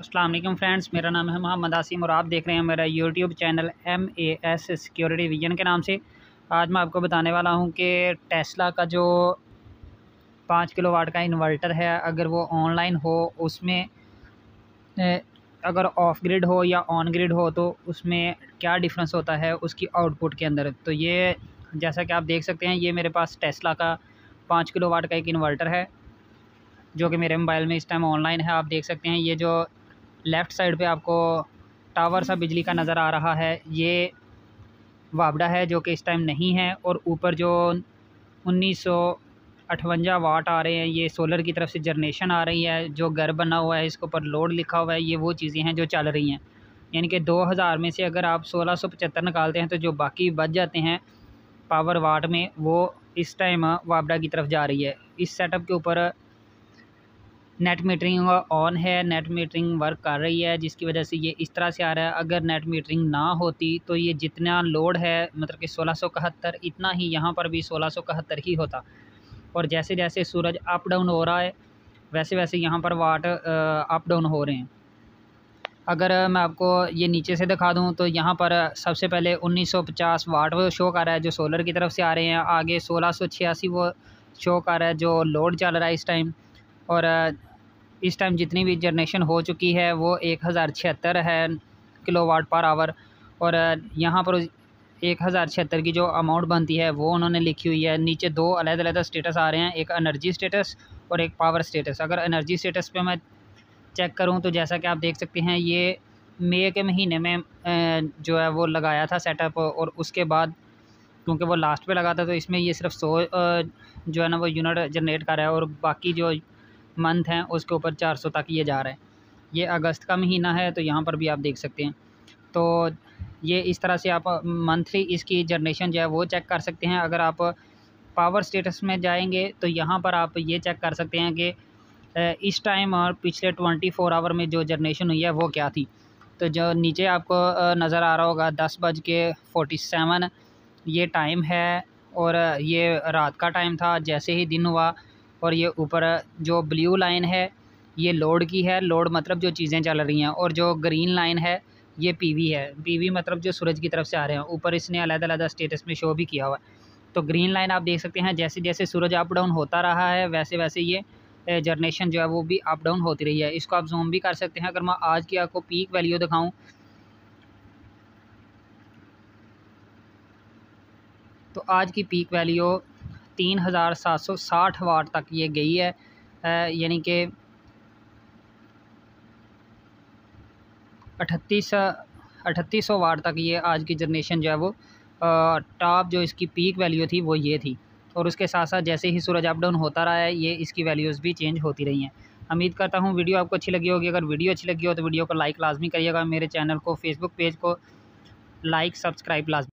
Aslam friends, मेरा नाम है मोहम्मद आसिम और आप देख रहे हैं मेरा YouTube channel M A S security vision के नाम से। आज मैं आपको बताने वाला हूँ कि टेस्ला का जो पाँच किलो वाट का इन्वर्टर है, अगर वो ऑनलाइन हो, उसमें अगर ऑफ़ ग्रिड हो या ऑन ग्रिड हो तो उसमें क्या डिफरेंस होता है उसकी आउटपुट के अंदर? तो ये, जैसा कि आप देख सकते हैं, ये मेरे पास टेस्ला का पाँच किलो वाट का एक इन्वर्टर है, जो कि मेरे मोबाइल में इस टाइम ऑनलाइन है। आप देख सकते हैं, ये जो लेफ़्ट साइड पे आपको टावर सा बिजली का नज़र आ रहा है। ये वाबड़ा है जो कि इस टाइम नहीं है और ऊपर जो उन्नीस वाट आ रहे हैं, ये सोलर की तरफ़ से जनरेशन आ रही है, जो घर बना हुआ है, इसके ऊपर लोड लिखा हुआ है, ये वो चीज़ें हैं जो चल रही हैं। यानी कि दो हज़ार में से अगर आप सोलह सौ पचहत्तर निकालते हैं तो जो बाकी बच जाते हैं पावर वाट में, वो इस टाइम वाबड़ा की तरफ़ जा रही है। इस सेटअप के ऊपर नेट मीटरिंग ऑन है, नेट मीटरिंग वर्क कर रही है, जिसकी वजह से ये इस तरह से आ रहा है। अगर नेट मीटरिंग ना होती तो ये जितना लोड है मतलब कि सोलह इतना ही यहाँ पर भी सोलह ही होता। और जैसे जैसे सूरज अप डाउन हो रहा है वैसे वैसे यहाँ पर वाट अप डाउन हो रहे हैं। अगर मैं आपको ये नीचे से दिखा दूँ तो यहाँ पर सबसे पहले 1950 वाट वो शो कर रहा है, जो सोलर की तरफ़ से आ रहे हैं। आगे सोलह वो शो कर रहा है, जो लोड चल रहा है इस टाइम। और इस टाइम जितनी भी जनरेशन हो चुकी है, वो एक हज़ार छिहत्तर है किलो वाट पर आवर और यहाँ पर एक हज़ार छिहत्तर की जो अमाउंट बनती है, वो उन्होंने लिखी हुई है। नीचे दो अलग अलग स्टेटस आ रहे हैं, एक एनर्जी स्टेटस और एक पावर स्टेटस अगर एनर्जी स्टेटस पे मैं चेक करूँ तो जैसा कि आप देख सकते हैं, ये मई के महीने में जो है, वो लगाया था सेटअप और उसके बाद, क्योंकि वो लास्ट पे लगा था तो इसमें ये सिर्फ़ सौ जो है ना, वो यूनिट जनरेट कर रहा है और बाकी जो मंथ हैं, उसके ऊपर चार सौ तक ये जा रहा है। ये अगस्त का महीना है तो यहाँ पर भी आप देख सकते हैं। तो ये इस तरह से आप मंथली इसकी जनरेशन जो है, वो चेक कर सकते हैं। अगर आप पावर स्टेटस में जाएँगे तो यहाँ पर आप ये चेक कर सकते हैं कि इस टाइम और पिछले ट्वेंटी फोर आवर में जो जनरेशन हुई है, वो क्या थी। तो जो नीचे आपको नज़र आ रहा होगा, दस बज के फोर्टी सेवन ये टाइम है। और ये रात का टाइम था, जैसे ही दिन हुआ और ये ऊपर जो ब्लू लाइन है, ये लोड की है। लोड मतलब जो चीज़ें चल रही हैं और जो ग्रीन लाइन है, ये पीवी है। पीवी मतलब जो सूरज की तरफ़ से आ रहे हैं। ऊपर इसने अलग अलग स्टेटस में शो भी किया हुआ है। तो ग्रीन लाइन आप देख सकते हैं जैसे जैसे सूरज अप डाउन होता रहा है वैसे वैसे ये जनरेशन जो है वो भी अप डाउन होती रही है। इसको आप जूम भी कर सकते हैं। अगर मैं आज की आपको पीक वैल्यू दिखाऊँ तो आज की पीक वैल्यू तीन हज़ार सात सौ साठ वाट तक ये गई है। यानी कि अठतीस अठतीस सौ वाट तक ये आज की जनरेशन जो है वो टॉप जो इसकी पीक वैल्यू थी वो ये थी। और उसके साथ साथ जैसे ही सूरज अप डाउन होता रहा है, ये इसकी वैल्यूज़ भी चेंज होती रही हैं। उम्मीद करता हूँ वीडियो आपको अच्छी लगी होगी। अगर वीडियो अच्छी लगी हो तो वीडियो को लाइक लाजमी करिएगा। मेरे चैनल को फेसबुक पेज को लाइक सब्सक्राइब लाजमी